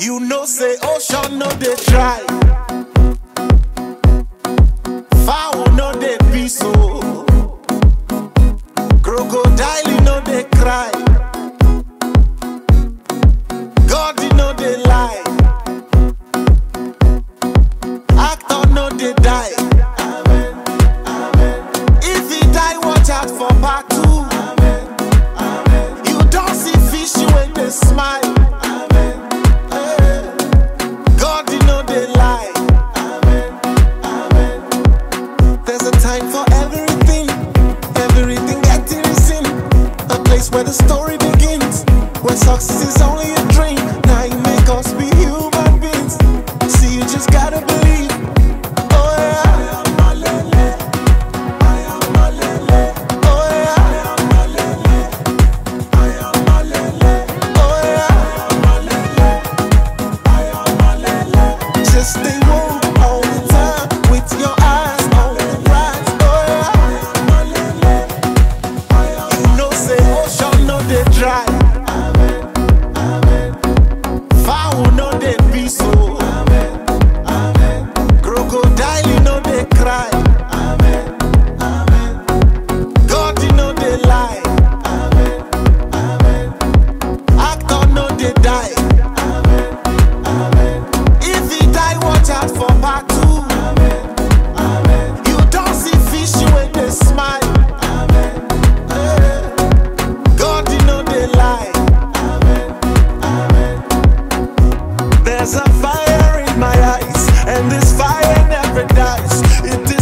You know, say oh, ocean no dey dry. Fowl no dey peace so. Crocodile no dey cry. God no dey lie. Actor no dey die. If he die, watch out for part two. You don't see fish when they smile. A where the story begins. Where success is only a dream. Now you make us be human beings. See, you just gotta believe. Oh yeah. I am Malene. I am Malene. Oh yeah. I Oh yeah. Just stay warm all dies. It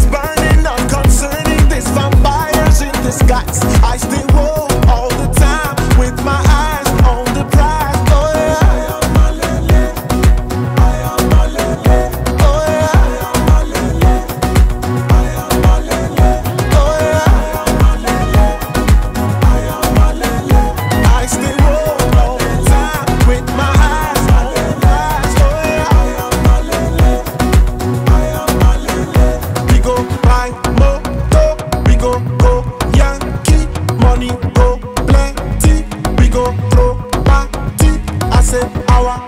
I our